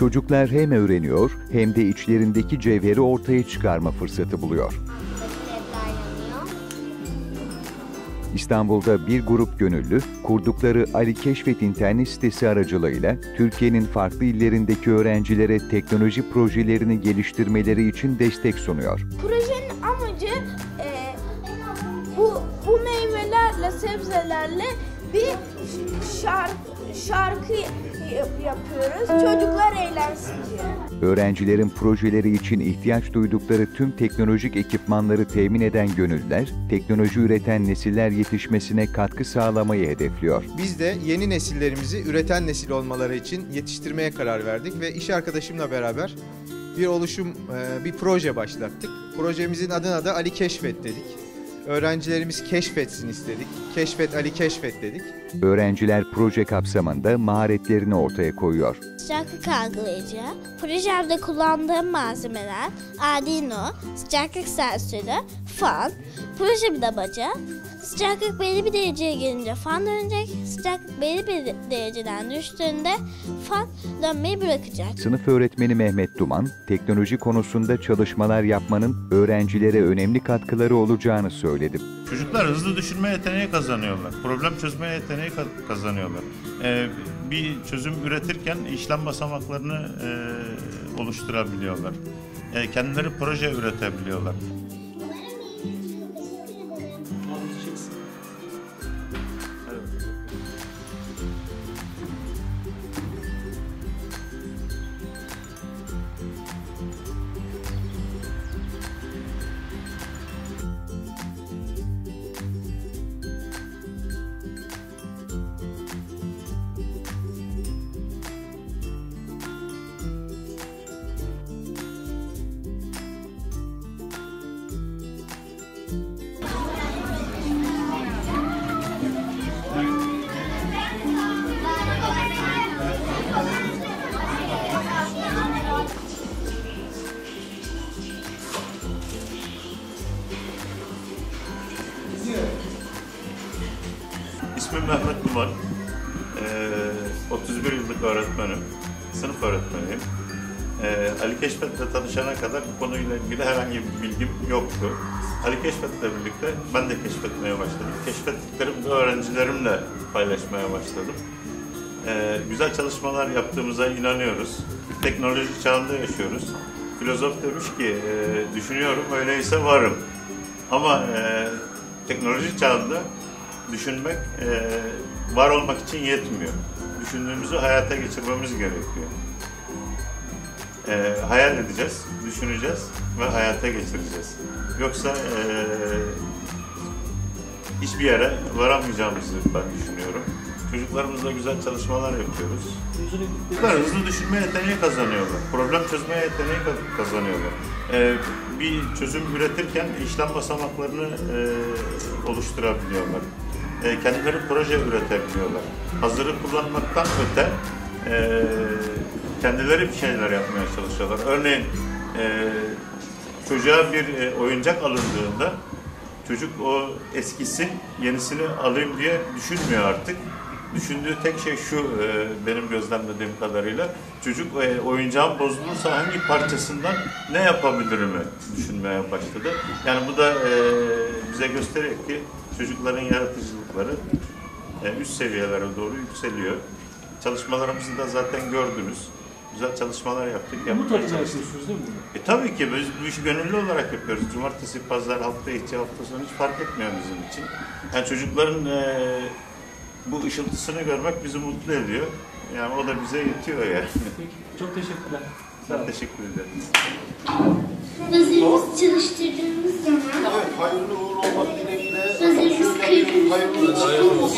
Çocuklar hem öğreniyor hem de içlerindeki cevheri ortaya çıkarma fırsatı buluyor. İstanbul'da bir grup gönüllü kurdukları Ali Keşfet internet sitesi aracılığıyla Türkiye'nin farklı illerindeki öğrencilere teknoloji projelerini geliştirmeleri için destek sunuyor. Projenin amacı e, bu bu meyvelerle, sebzelerle bir şarkı şarkı yap- yapıyoruz. Çocuklar eğlensin diye. Öğrencilerin projeleri için ihtiyaç duydukları tüm teknolojik ekipmanları temin eden gönüllüler, teknoloji üreten nesiller yetişmesine katkı sağlamayı hedefliyor. Biz de yeni nesillerimizi üreten nesil olmaları için yetiştirmeye karar verdik ve iş arkadaşımla beraber bir oluşum, e, bir proje başlattık. Projemizin adına da Ali Keşfet dedik. Öğrencilerimiz keşfetsin istedik. Keşfet Ali Keşfet dedik. Öğrenciler proje kapsamında maharetlerini ortaya koyuyor. Sıcaklık algılayıcı, projemde kullandığım malzemeler Arduino, sıcaklık sensörü, fan, projemin amacı sıcaklık belli bir dereceye gelince fan dönecek, sıcaklık belli bir dereceden düştüğünde fan dönmeyi bırakacak. Sınıf öğretmeni Mehmet Duman, teknoloji konusunda çalışmalar yapmanın öğrencilere önemli katkıları olacağını söyledi. Çocuklar hızlı düşünme yeteneği kazanıyorlar. Problem çözme yeteneği ka- kazanıyorlar. Ee, bir çözüm üretirken işlem basamaklarını e, oluşturabiliyorlar. E, kendileri proje üretebiliyorlar. Keşfet'le tanışana kadar bu konuyla ilgili herhangi bir bilgim yoktu. Ali Keşfet'le birlikte ben de keşfetmeye başladım. Keşfettiklerimi öğrencilerimle paylaşmaya başladım. Ee, güzel çalışmalar yaptığımıza inanıyoruz. Teknoloji çağında yaşıyoruz. Filozof demiş ki, e, düşünüyorum öyleyse varım. Ama e, teknoloji çağında düşünmek e, var olmak için yetmiyor. Düşündüğümüzü hayata geçirmemiz gerekiyor. E, hayal edeceğiz, düşüneceğiz ve hayata geçireceğiz. Yoksa e, hiçbir yere varamayacağımızı ben düşünüyorum. Çocuklarımızla güzel çalışmalar yapıyoruz. Çocuklar hızlı düşünme yeteneği kazanıyorlar. Problem çözme yeteneği ka- kazanıyorlar. Ee, bir çözüm üretirken işlem basamaklarını e, oluşturabiliyorlar. E, kendileri proje üretebiliyorlar. Hazırı kullanmaktan öte e, kendileri bir şeyler yapmaya çalışıyorlar. Örneğin e, çocuğa bir e, oyuncak alındığında çocuk o eskisi yenisini alayım diye düşünmüyor artık. Düşündüğü tek şey şu e, benim gözlemlediğim kadarıyla çocuk e, oyuncağın bozulursa hangi parçasından ne yapabilirim düşünmeye başladı. Yani bu da e, bize gösteriyor ki çocukların yaratıcılıkları e, üst seviyelere doğru yükseliyor. Çalışmalarımızı da zaten gördünüz. Güzel çalışmalar yaptık. Umut adına yapıyorsunuz değil mi bunu? E tabii ki biz bu işi gönüllü olarak yapıyoruz. Cumartesi, pazar, hafta içi, hafta sonu hiç fark etmiyor bizim için. Yani çocukların e, bu ışıltısını görmek bizi mutlu ediyor. Yani o da bize yetiyor yani. Peki, çok teşekkürler. Ben teşekkür ederim. Hazırımız çalıştırdığımız zaman Evet, hayırlı uğurlu olmak dileğiyle. hazırımız kayıtımız Hayırlı olsun.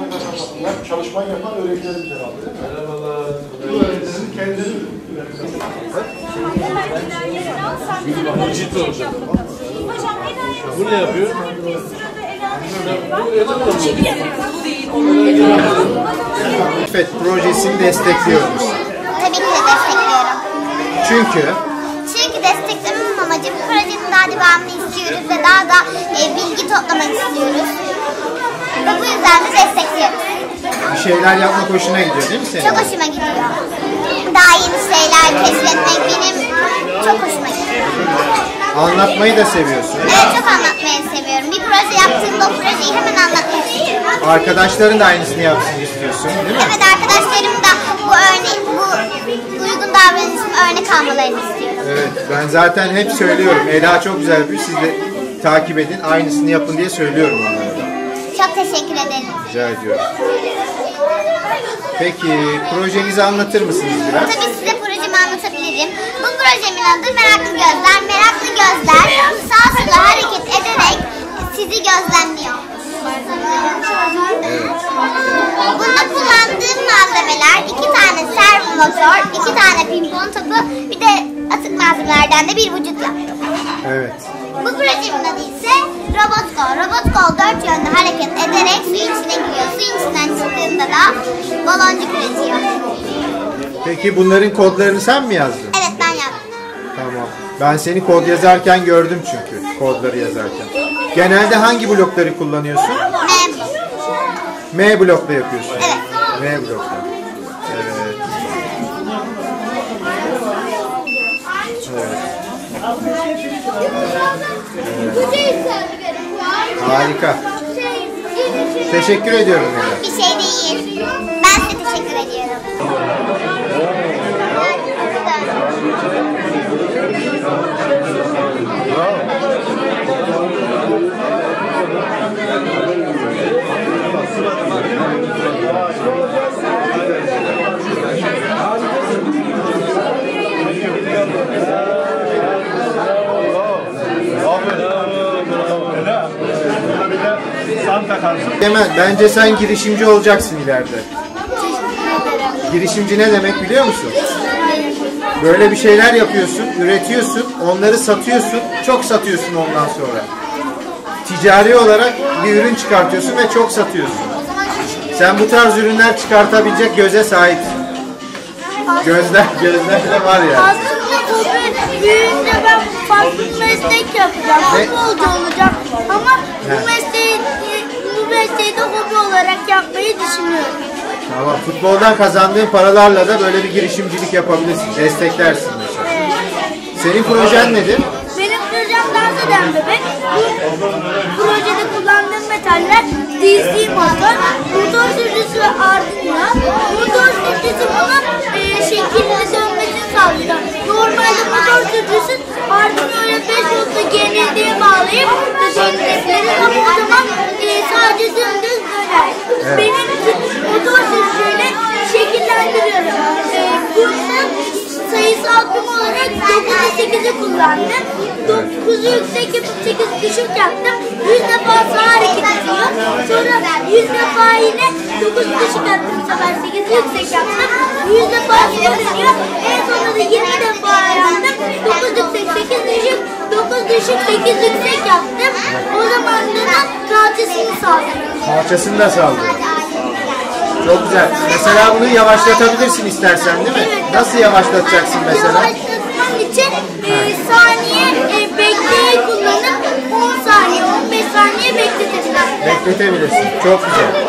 Bunlar çalışmayı yapan öğrencilerimiz herhalde değil mi? Merhabalar. Bu öğrencilerin kendileri Bu ne yapıyor? Keşfet projesini destekliyoruz. Tabii ki de destekliyorum. Çünkü Çünkü desteklememin amacı bu projenin daha devamını istiyoruz ve daha da e, bilgi toplamak istiyoruz. Ve bu yüzden de destekliyoruz. Bir şeyler yapmak hoşuna gidiyor değil mi senin? Çok hoşuma gidiyor. Daha yeni şeyler keşfetmek benim çok hoşuma gidiyor. Anlatmayı da seviyorsun. Evet çok anlatmayı seviyorum. Bir proje yaptığımda o projeyi hemen anlatmak istiyorum. Arkadaşların da aynısını yapsın istiyorsun değil mi? Evet arkadaşlarım da bu örnek, bu davranışımı örnek almalarını istiyorum. Evet, ben zaten hep söylüyorum. Ela çok güzel yapıyor. Siz de takip edin, aynısını yapın diye söylüyorum onlara da. Çok teşekkür ederim. Rica ediyorum. Peki, projenizi anlatır mısınız biraz? Tabii size projemi anlatabilirim. Bu projemin adı Meraklı Gözler. Meraklı Gözler sağ sola hareket ederek sizi gözlemliyor. Bunda kullandığım malzemeler iki tane servo motor, iki tane pimpon topu, bir de atık malzemelerden de bir vücut yaptım. Evet. Bu projemin adı ise Robot Go. Robot Go dört yönde hareket ederek suyun içine giriyor. Suyun içinden çıktığında da baloncuk üretiyor. Peki bunların kodlarını sen mi yazdın? Evet ben yaptım. Tamam. Ben seni kod yazarken gördüm çünkü. Kodları yazarken. Genelde hangi blokları kullanıyorsun? Mem. M blokla yapıyorsun. Evet. M blokla. Evet. Harika. Teşekkür ediyorum Ela. Bir şey Hemen bence sen girişimci olacaksın ileride. Girişimci ne demek biliyor musun? Böyle bir şeyler yapıyorsun, üretiyorsun, onları satıyorsun, çok satıyorsun ondan sonra. Ticari olarak bir ürün çıkartıyorsun ve çok satıyorsun. Sen bu tarz ürünler çıkartabilecek göze sahipsin. Gözler, gözler de var yani. Aslında bu büyüyünce ben farklı meslek yapacağım. Futbolcu olacağım. Ama bu mesleği, mesleği de hobi olarak yapmayı düşünüyorum. Tamam, futboldan kazandığın paralarla da böyle bir girişimcilik yapabilirsin, desteklersin mesela. Senin projen nedir? Benim projem dans eden bebek. Bu projede kullandığım metaller DC motor, motor sürücüsü ve ardına. Motor sürücüsü bana e, şekilli dönmesini sağlıyor. Normalde motor sürücüsü ardına öyle 5 voltla genelliğe bağlayıp dönmesleri ama o zaman e, sadece dümdüz döner. Benim motor sürücüyle şekillendiriyorum. E, burada sayısal tüm olarak 9'u 8'i kullandım. 9'u yüksek yapıp 8 düşük yaptım. 100 defa sağ hareket ediyor. Sonra 100 defa yine 9 düşük yaptım. Sefer 8'i yüksek yaptım. 100 defa sola dönüyor. En sonunda da 20 defa yaptım. 9 yüksek 8 düşük. 9 düşük 8 yüksek yaptım. O zaman da kalçasını sağladım. Parçasını da saldın. Çok güzel. Mesela bunu yavaşlatabilirsin istersen değil mi? Nasıl yavaşlatacaksın mesela? Yavaşlatmam için e, saniye e, bekleyi kullanıp 10 saniye 15 saniye bekletebilirim. Bekletebilirsin. Çok güzel.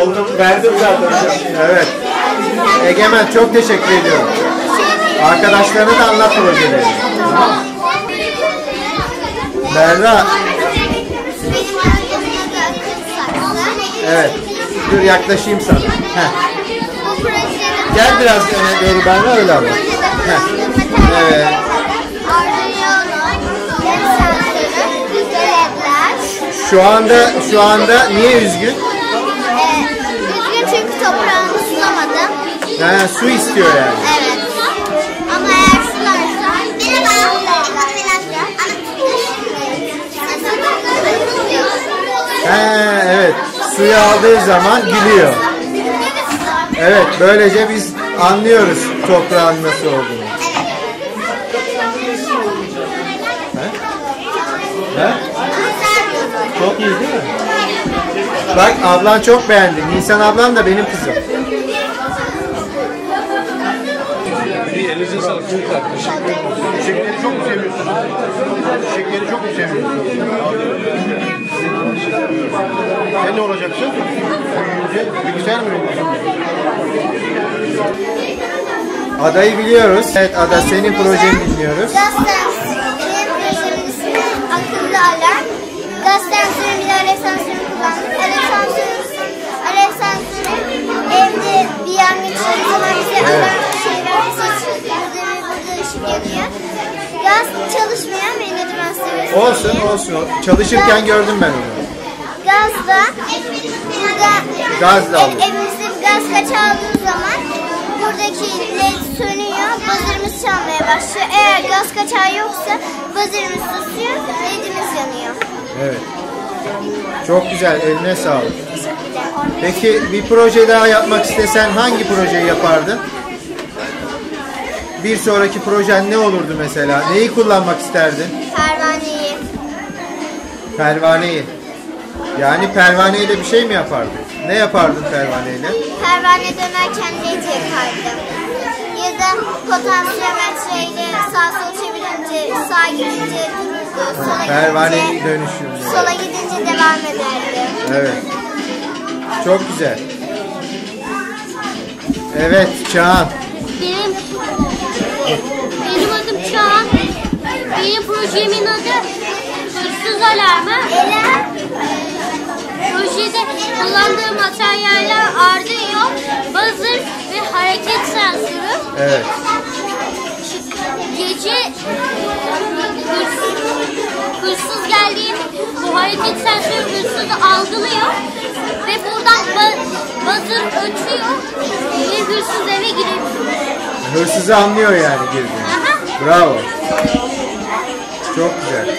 Oldum, verdim zaten. Evet. Egemen çok teşekkür ediyorum. Arkadaşlarına da anlat projelerini. Tamam. Berra, evet. Dur yaklaşayım sana. Heh. Gel biraz öne doğru Berra öyle ama. Heh. Evet. Şu anda şu anda niye üzgün? Üzgün çünkü toprağını sulamadım. Ha, su istiyor yani. Evet. Ama eğer sularsa... Merhaba. Ha, evet. Suyu aldığı zaman gülüyor. Evet, böylece biz anlıyoruz toprağın nasıl olduğunu. He? Çok iyi değil mi? Bak ablan çok beğendi. Nisan ablam da benim kızım. Şekeri çok mu seviyorsun? Şekeri çok mu seviyorsun? Sen ne olacaksın? Büyüyünce bilgisayar mı öğreniyorsun? Adayı biliyoruz. Evet Ada senin projeni dinliyoruz. Gaz sensörü, benim projemin ismi akıllı alarm. Gaz sensörü bir de alev sensörü kullandık. Alev sensörü, alev sensörü evde bir yangın çıktığı zaman bize alarm şey vermesi için burada burada ışık yanıyor. Gaz çalışmayan ve nötron seviyesi. Olsun olsun. Çalışırken gördüm ben onu. Gazla burada Gazla ev, alıyor. evimizde gaz kaçağı olduğu zaman buradaki led sönüyor, buzzer'ımız çalmaya başlıyor. Eğer gaz kaçağı yoksa buzzer'ımız susuyor, ledimiz yanıyor. Evet. Çok güzel. Eline sağlık. Peki bir proje daha yapmak istesen hangi projeyi yapardın? Bir sonraki projen ne olurdu mesela? Neyi kullanmak isterdin? Pervaneyi. Pervaneyi. Yani pervaneyle bir şey mi yapardın? Ne yapardın pervaneyle? Pervane dönerken led yakardım. Ya da potansiyometreyle sağ sol çevirince, sağ gidince dururdu, sola Pervaneyi gidince, dönüşümlü. sola gidince devam ederdi. Evet. Çok güzel. Evet Çağan. Benim benim adım Çağan. Benim projemin adı Hırsız Alarmı. Projede kullandığım materyaller Arduino, buzzer ve hareket sensörü. Evet. Gece hırsız, geldiğinde bu hareket sensörü hırsızı algılıyor ve buradan ba- buzzer ötüyor ve hırsız eve girebiliyor. Hırsızı anlıyor yani girdiğini. Bravo. Çok güzel.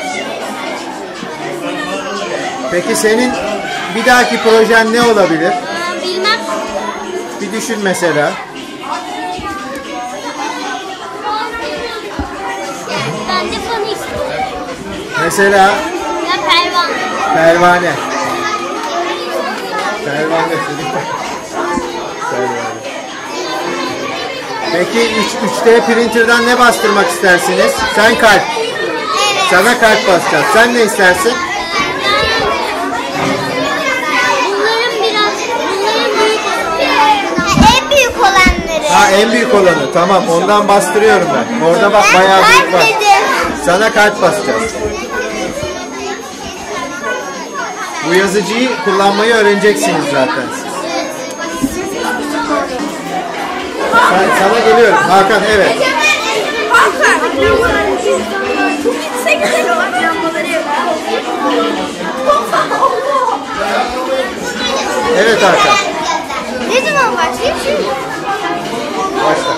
Peki senin bir dahaki projen ne olabilir? Aa, Bilmem. Bir düşün mesela. Ben de panik. Mesela Ya pervan. pervane. Pervane dedik. Pervane. Peki 3, 3D printer'dan ne bastırmak istersiniz? Sen kalp. Sana kalp basacağız. Sen ne istersin? En büyük olanı. Tamam ondan bastırıyorum ben. Orada bak bayağı büyük var. Sana kalp basacağız. Bu yazıcıyı kullanmayı öğreneceksiniz zaten. Sen, sana geliyorum. Hakan evet. Evet Hakan. Ne zaman başlayayım şimdi? Başla.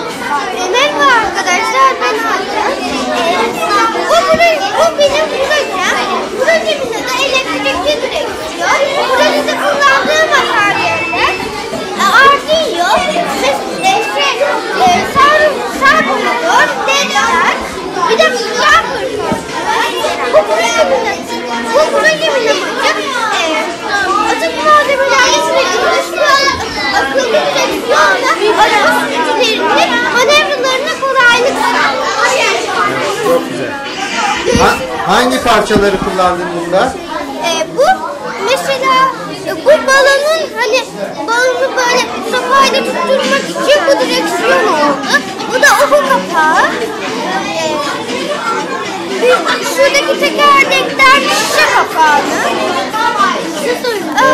E, Merhaba arkadaşlar ben. E, bu, proje, bu benim kullandın bunda? Ee, bu mesela bu balonun hani balonu böyle sopayla tutturmak için bu direksiyon oldu. Bu da oku kapağı. Ee, şuradaki tekerlekler şişe kapağını.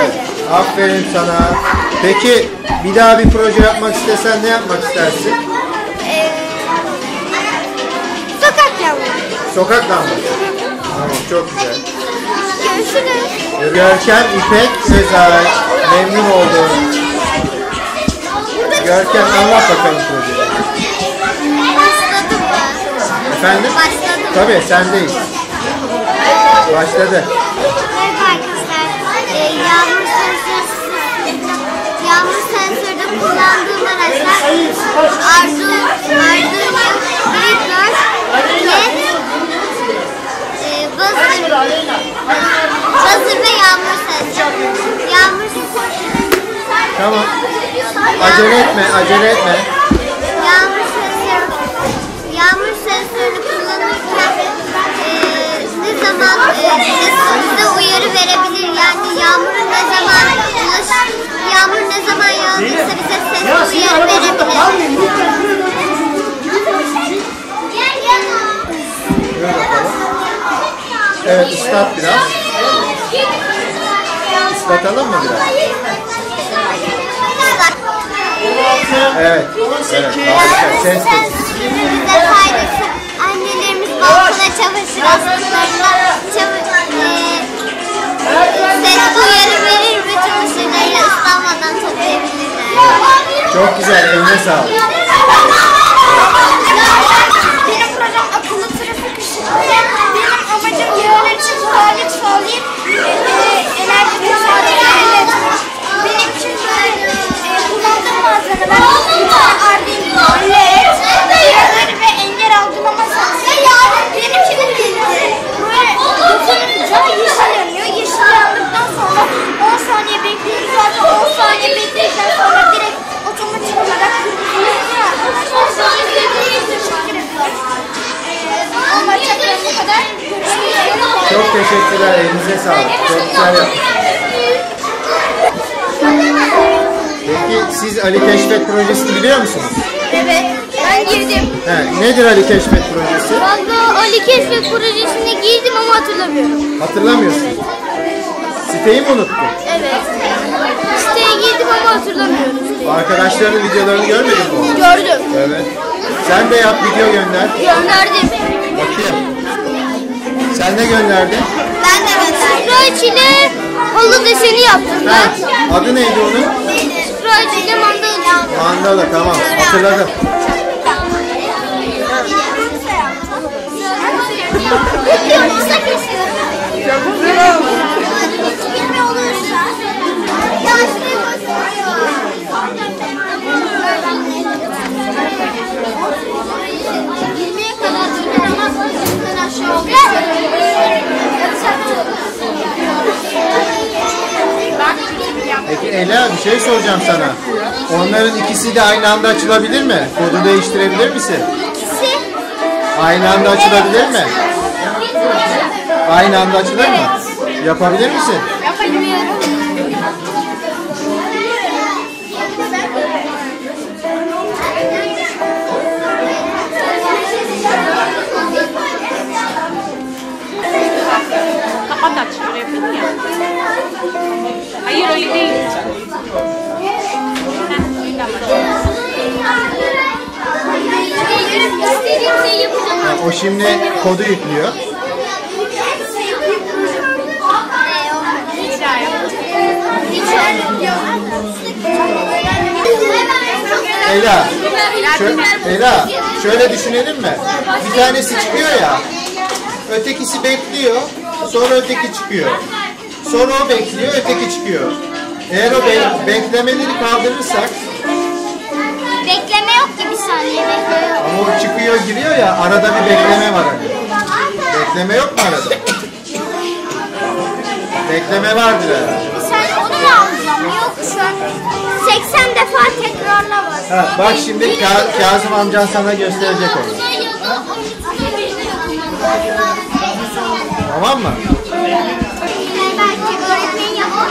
Öyle. Aferin sana. Peki bir daha bir proje yapmak istesen ne yapmak istersin? Ee, sokak lambası. Sokak lambası. Tamam çok güzel. Görüşürüz. Görkem, İpek, Özay. Memnun oldum. Görkem anlat bakalım projeyi. Başladı mı? Efendim? Başladı mı? Tabii sendeyiz. Başladı. Merhaba arkadaşlar. Ee, yağmur sensörü yağmur sensörde kullandığım araçlar Arduino, Arduino, Gripper, LED, Bazır, bazır ve yağmur sesi. Yağmur sesi. Tamam. Acele etme, acele etme. Yağmur sesi. Yağmur seslerini kullanırken e, ne zaman e, size uyarı verebilir. Yani yağmurun ne zaman ulaş, yağmur ne zaman yağdıysa bize sesli uyarı verebilir. Evet ıslat biraz. Islatalım mı biraz? Evet. Evet harika. Ses de. Annelerimiz balkona çamaşır astıklarında çamaşır, sesli uyarı verir ve çamaşırlarıyla ıslanmadan toplayabilirler. Çok güzel. Eline sağlık. Benim projem akıllı trafik ışığı. Benim için kolaylık sağlayıp e, enerji tasarrufu elde etmek. Benim için böyle e, kullandığım malzemeler Arduino, LED, uyarıları ve engel algılama sensörü. Benimkinin bilgi böyle dokununca yeşil yanıyor. Yeşil yandıktan sonra 10 saniye bekliyoruz. Zaten 10 saniye bekledikten sonra direkt otomatik olarak kırmızı yanıyor arkadaşlar. Teşekkür ederim. Ee, Anlatacaklarım bu kadar. Görüşmek üzere. Çok teşekkürler. Elinize sağlık. Çok güzel. Peki siz Ali Keşfet projesini biliyor musunuz? Evet, ben girdim. He, nedir Ali Keşfet projesi? Valla Ali Keşfet projesine girdim ama hatırlamıyorum. Hatırlamıyorsunuz. Siteyi mi unuttun? Evet. Siteye girdim ama hatırlamıyorum. Arkadaşlarının videolarını görmedin mi? Gördüm. Evet. Sen de yap video gönder. Gönderdim. Bakayım. Sen de gönderdin. Ben de mesela. Scratch ile halı deseni yaptım Ha, ben. adı neydi onun? Scratch ile mandala. Mandala tamam hatırladım. Kısa kesiyorum. Bilme olursa. Yirmiye kadar döner ama yüzden aşağı oluyor. Peki Ela bir şey soracağım sana. Onların ikisi de aynı anda açılabilir mi? Kodu değiştirebilir misin? İkisi Aynı anda açılabilir mi? Aynı anda açılır mı? Yapabilir misin? Yapabiliyorum. Kapat aç. Ya. Hayır öyle değil. Ha, o şimdi kodu yüklüyor. Ela, şö- Ela, şöyle düşünelim mi? Bir tanesi çıkıyor ya, ötekisi bekliyor, sonra öteki çıkıyor. Sonra o bekliyor, öteki çıkıyor. Eğer o be- beklemeleri kaldırırsak, saniye bekliyor. ama o çıkıyor giriyor ya, arada bir bekleme var hani. Bekleme yok mu arada? Bekleme vardır herhalde. Sen onu mu alacağım? Yok şu an 80 defa tekrarla var. Ha, bak şimdi Ka- Kazım amcan sana gösterecek onu. Tamam mı? Belki öğretmen yapar.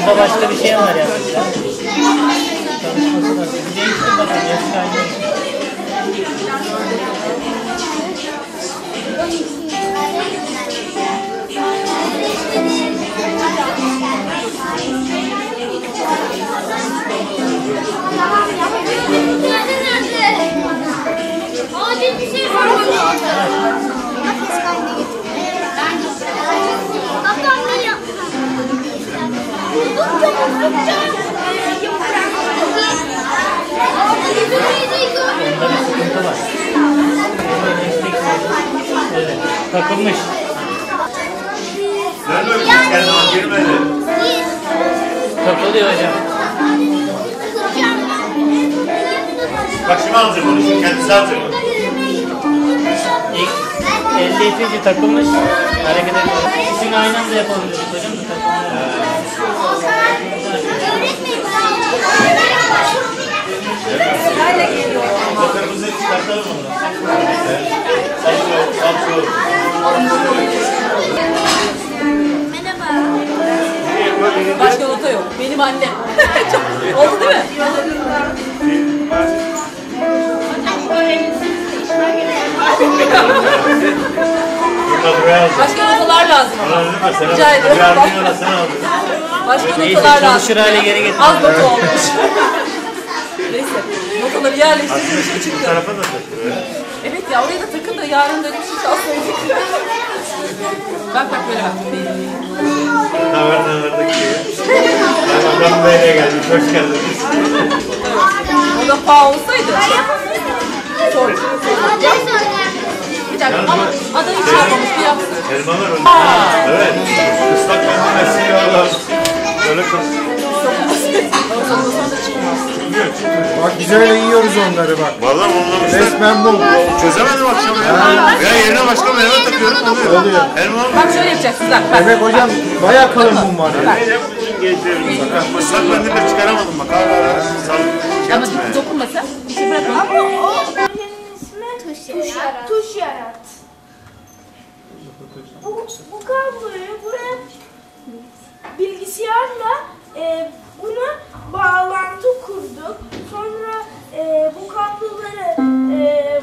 Bunda başka bir şey var ya. Çalışması da. Bir değiştir bakalım. Hepsi aynı. Acil Bir sıkıntı var. Evet. Takılmış. Bir kendime girmedi. Takılıyor hocam. Bak şimdi alacak onu. Şimdi kendisi alacak onu. İlk elde itince takılmış. Hareket ediyor. İkisini aynı anda yapabiliyoruz hocam da takılmıyor. O kırmızıyı çıkartalım onu. Başka nota yok. Benim annem. Oldu değil mi? Başka notalar lazım ama. Mı? Rica aldın. Başka notalar lazım. çalışır hale geri getir. Az nota olmuş. Yerleştirdik Bu çıktı. tarafa da takıyor. Evet ya oraya da takın da yarın da bir şey çalsaydık. bak bak böyle bak. Tavernelerdeki. Adam böyle gelmiş. Hoş geldiniz. O da fa olsaydı. Sor. Bir dakika ama adayı çalmamış bir yapsın. Elmalar öyle. Evet. Islak mendil esiyorlar. Böyle kız. Bak biz öyle yiyoruz onları bak. Vallahi onlamışlar. Resmen bu. Çözemedim akşam ya. Ya yerine başka meyve takıyorum oluyor. Oluyor. Elma Bak şöyle yapacaksınız bak. bak. Demek hocam bayağı kalın mum var. Ne yap bizim gençlerimiz bak. ha. Islak mendille çıkaramadım bak. Hala. Şey Ama dokunmasa bir şey bırakma. Tuş yarat. Tuş yarat. Bu, bu kabloyu buraya bilgisayarla e, buna bağlantı kurduk. Sonra e, bu kabloları e,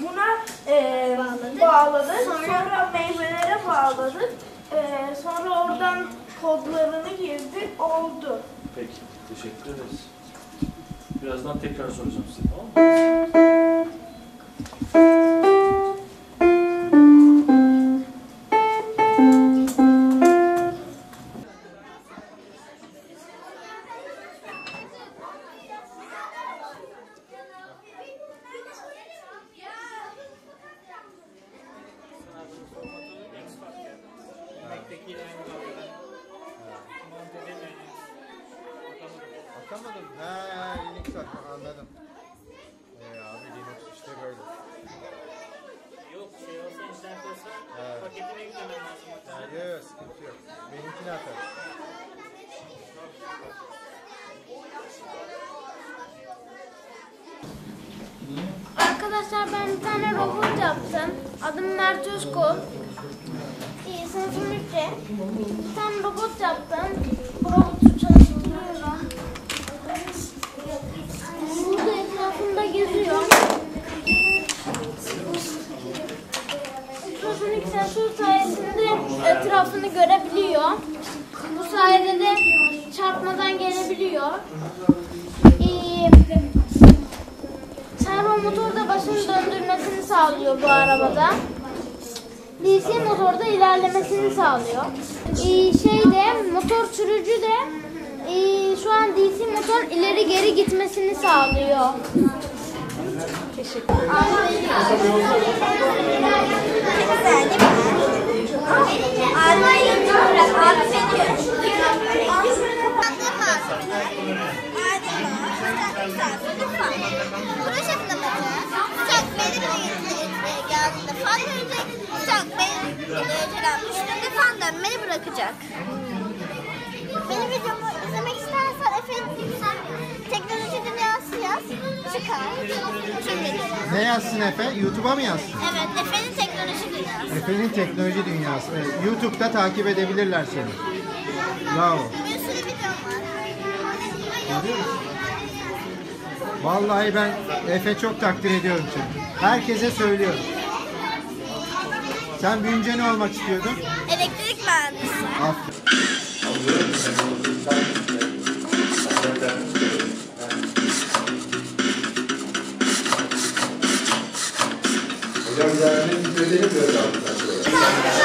buna e, bağladık. Sonra. meyvelere bağladık. E, sonra oradan kodlarını girdik. Oldu. Peki, teşekkür ederiz. Birazdan tekrar soracağım size, tamam mı? Arkadaşlar ben bir tane robot yaptım. Adım Mert Özkul. İyi, sınıfım 3'te. Bir tane robot yaptım. Bu robotu çalıştırıyorum. Burada etrafında geziyor. Ultrasonik sensör sayesinde etrafını görebiliyor. Bu sayede de çarpmadan gelebiliyor. Motor da başını döndürmesini sağlıyor bu arabada. DC motor da ilerlemesini sağlıyor. Ee, şeyde motor sürücü de ee, şu an DC motor ileri geri gitmesini sağlıyor. Teşekkür Proje bulamadı. Sıcak benim de geldiğinde fan dönecek. Sıcak benim önceden düştüğünde fan dönmeni bırakacak. Benim videomu izlemek istersen efendim teknoloji dünyası yaz. Çıkar. Tüm videolar. Ne yazsın Efe? YouTube'a mı yazsın? Evet, Efe'nin teknoloji dünyası. Efe'nin teknoloji dünyası. Evet, YouTube'da takip edebilirler seni. Bravo. Bir sürü videom var. Vallahi ben Efe çok takdir ediyorum seni. Herkese söylüyorum. Sen büyüyünce ne olmak istiyordun? Elektrik mühendisi. Aferin. Hocam yani titredelim biraz daha.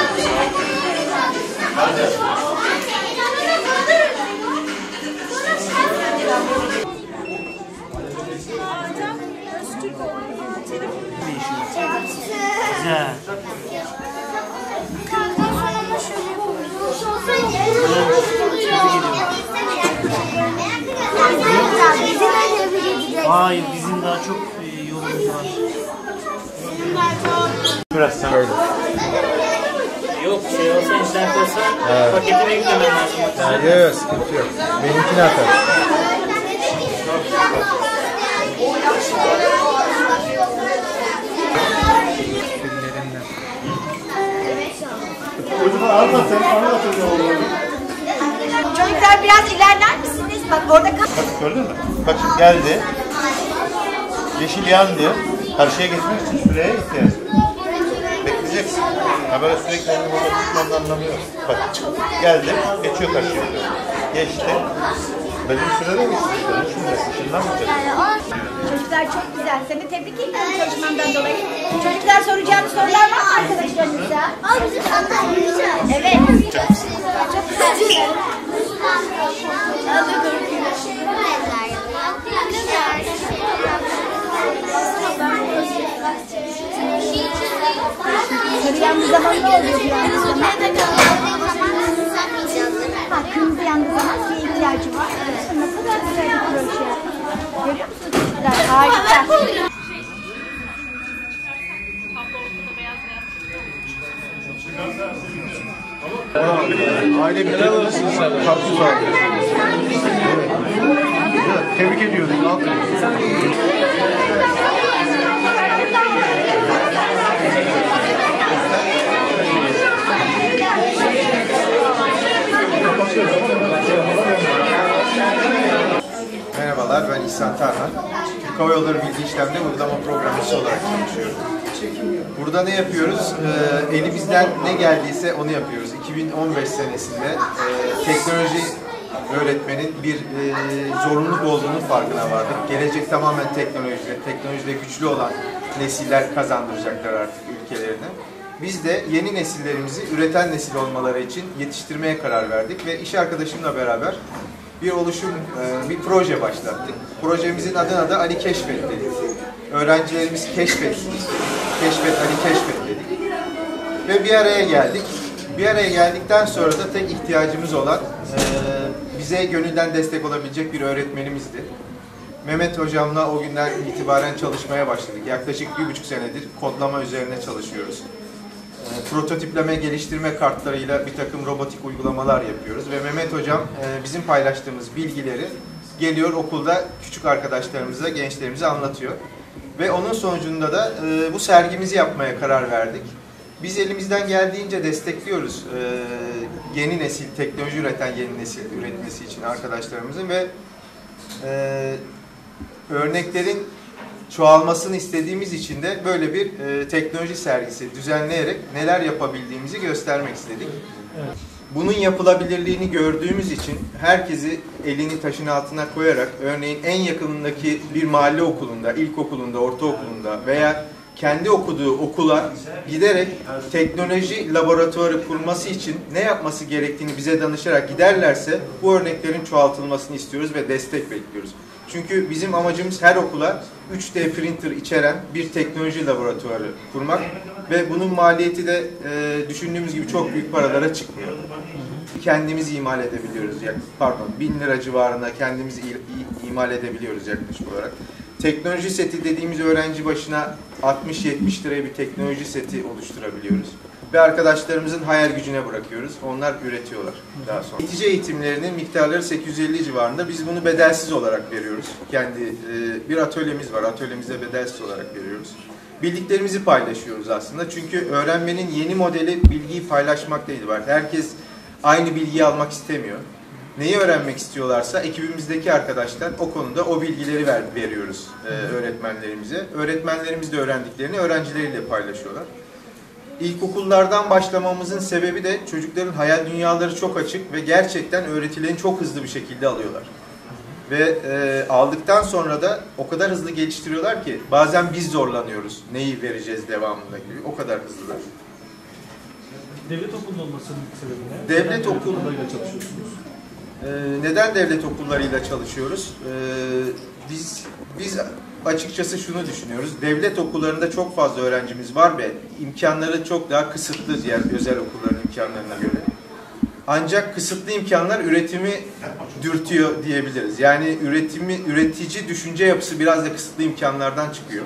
Güzel. Hayır bizim daha çok e, yolumuz var. Biraz sen. Yok şey olsa internet olsa paketine yüklemen lazım. Yok yok sıkıntı yok. Benimkini Çocuklar biraz ilerler misiniz? Bak orada kal. Gördün mü? Bak şimdi geldi. Yeşil yandı. Karşıya geçmek için süreye ihtiyaç Bekleyeceksin. Ha böyle sürekli kendini burada tutmanın anlamı yok. Bak geldi. Geçiyor karşıya. Geçti. Benim sürede. Benim şimdi ışınlanmayacak. Çocuklar çok güzel. Seni tebrik ediyorum çalışmandan dolayı. Çocuklar soracağınız sorular var mı arkadaşlarınıza? Aa bizim sandalye güzel. Evet. Çok güzel. Sarı yandığı zaman ne oluyor bu zaman? Ha, kırmızı yandığı zaman suya ihtiyacı var. Ne kadar güzel bir proje. Görüyor musunuz çocuklar? Harika. Aile katkı sağlıyor. Evet, Tebrik ediyoruz. Merhabalar, ben İhsan Tarhan. Türk Hava Yolları Bilgi İşlem'de uygulama programcısı olarak çalışıyorum. Burada ne yapıyoruz? Ee, elimizden ne geldiyse onu yapıyoruz. 2015 senesinde e, teknoloji öğretmenin bir e, zorunluluk olduğunu farkına vardık. Gelecek tamamen teknolojide, teknolojide güçlü olan nesiller kazandıracaklar artık ülkelerine. Biz de yeni nesillerimizi üreten nesil olmaları için yetiştirmeye karar verdik ve iş arkadaşımla beraber bir oluşum, e, bir proje başlattık. Projemizin adına da Ali Keşfet dedik. Öğrencilerimiz keşfetsin. Keşfet Ali Keşfet dedik. Ve bir araya geldik. Bir araya geldikten sonra da tek ihtiyacımız olan e, bize gönülden destek olabilecek bir öğretmenimizdi. Mehmet hocamla o günden itibaren çalışmaya başladık. Yaklaşık bir buçuk senedir kodlama üzerine çalışıyoruz. E, prototipleme, geliştirme kartlarıyla bir takım robotik uygulamalar yapıyoruz. Ve Mehmet hocam e, bizim paylaştığımız bilgileri geliyor okulda küçük arkadaşlarımıza, gençlerimize anlatıyor. Ve onun sonucunda da e, bu sergimizi yapmaya karar verdik. Biz elimizden geldiğince destekliyoruz e, yeni nesil, teknoloji üreten yeni nesil üretmesi için arkadaşlarımızın ve e, örneklerin çoğalmasını istediğimiz için de böyle bir e, teknoloji sergisi düzenleyerek neler yapabildiğimizi göstermek istedik. Bunun yapılabilirliğini gördüğümüz için herkesi elini taşın altına koyarak örneğin en yakınındaki bir mahalle okulunda, ilkokulunda, ortaokulunda veya kendi okuduğu okula giderek teknoloji laboratuvarı kurması için ne yapması gerektiğini bize danışarak giderlerse bu örneklerin çoğaltılmasını istiyoruz ve destek bekliyoruz. Çünkü bizim amacımız her okula 3D printer içeren bir teknoloji laboratuvarı kurmak ve bunun maliyeti de e, düşündüğümüz gibi çok büyük paralara çıkmıyor. Kendimiz imal edebiliyoruz. yak- Pardon, 1000 lira civarında kendimiz imal edebiliyoruz yaklaşık olarak. Teknoloji seti dediğimiz öğrenci başına 60-70 liraya bir teknoloji seti oluşturabiliyoruz. Ve arkadaşlarımızın hayal gücüne bırakıyoruz. Onlar üretiyorlar daha sonra. Netice eğitimlerinin miktarları 850 civarında. Biz bunu bedelsiz olarak veriyoruz. Kendi e, bir atölyemiz var. Atölyemize bedelsiz olarak veriyoruz. Bildiklerimizi paylaşıyoruz aslında. Çünkü öğrenmenin yeni modeli bilgiyi paylaşmak değil var. Herkes aynı bilgiyi almak istemiyor. Neyi öğrenmek istiyorlarsa ekibimizdeki arkadaşlar o konuda o bilgileri ver, veriyoruz e, öğretmenlerimize. Öğretmenlerimiz de öğrendiklerini öğrencileriyle paylaşıyorlar. İlkokullardan başlamamızın sebebi de çocukların hayal dünyaları çok açık ve gerçekten öğretilerini çok hızlı bir şekilde alıyorlar. Ve e, aldıktan sonra da o kadar hızlı geliştiriyorlar ki bazen biz zorlanıyoruz. Neyi vereceğiz devamında gibi. O kadar hızlılar. Devlet okulunda olmasının sebebi ne? Devlet Neden okulu- okullarıyla çalışıyorsunuz? Ee, neden devlet okullarıyla çalışıyoruz? Ee, biz biz açıkçası şunu düşünüyoruz. Devlet okullarında çok fazla öğrencimiz var ve imkanları çok daha kısıtlı diğer özel okulların imkanlarına göre. Ancak kısıtlı imkanlar üretimi dürtüyor diyebiliriz. Yani üretimi üretici düşünce yapısı biraz da kısıtlı imkanlardan çıkıyor.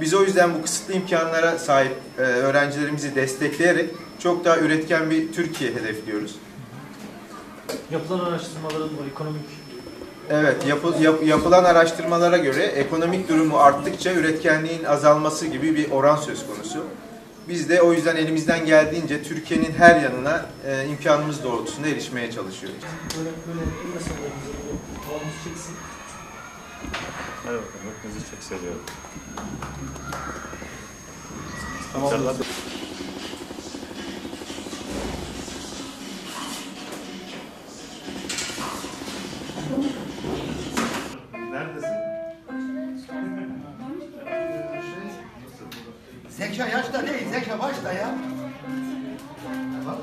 Biz o yüzden bu kısıtlı imkanlara sahip e, öğrencilerimizi destekleyerek çok daha üretken bir Türkiye hedefliyoruz. Yapılan araştırmaların bu ekonomik Evet, yapı- yap- yapılan araştırmalara göre ekonomik durumu arttıkça üretkenliğin azalması gibi bir oran söz konusu. Biz de o yüzden elimizden geldiğince Türkiye'nin her yanına e, imkanımız doğrultusunda erişmeye çalışıyoruz. böyle böyle almış çeksin. Hadi bakalım. Hepinizi çok seviyorum. Tamam. Neredesin? Zeka yaşta değil, zeka başta ya. Tamam,